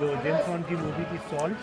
जो James Bond की movie थी सॉल्ट